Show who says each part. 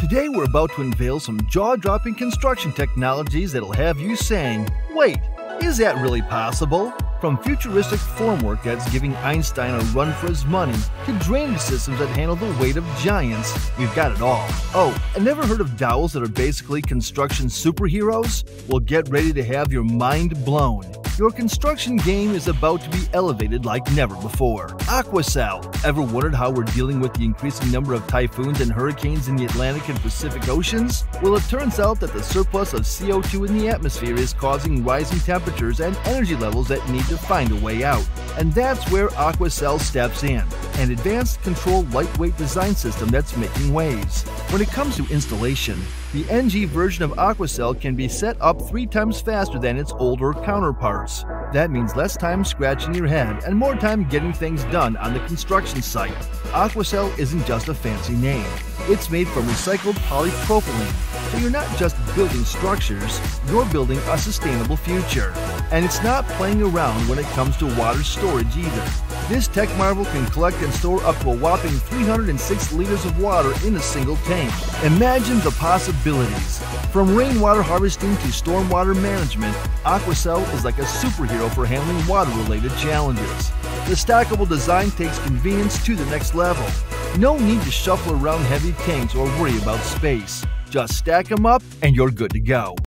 Speaker 1: Today, we're about to unveil some jaw dropping construction technologies that'll have you saying, Wait, is that really possible? From futuristic formwork that's giving Einstein a run for his money to drainage systems that handle the weight of giants, we've got it all. Oh, and never heard of dowels that are basically construction superheroes? Well, get ready to have your mind blown. Your construction game is about to be elevated like never before. AquaCell. Ever wondered how we're dealing with the increasing number of typhoons and hurricanes in the Atlantic and Pacific Oceans? Well, it turns out that the surplus of CO2 in the atmosphere is causing rising temperatures and energy levels that need to find a way out. And that's where AquaCell steps in an advanced control lightweight design system that's making waves. When it comes to installation, the NG version of AquaCell can be set up three times faster than its older counterparts. That means less time scratching your head and more time getting things done on the construction site. AquaCell isn't just a fancy name. It's made from recycled polypropylene, so you're not just building structures, you're building a sustainable future. And it's not playing around when it comes to water storage either. This tech marvel can collect and store up to a whopping 306 liters of water in a single tank. Imagine the possibilities. From rainwater harvesting to stormwater management, AquaCell is like a superhero for handling water-related challenges. The stackable design takes convenience to the next level. No need to shuffle around heavy tanks or worry about space. Just stack them up and you're good to go.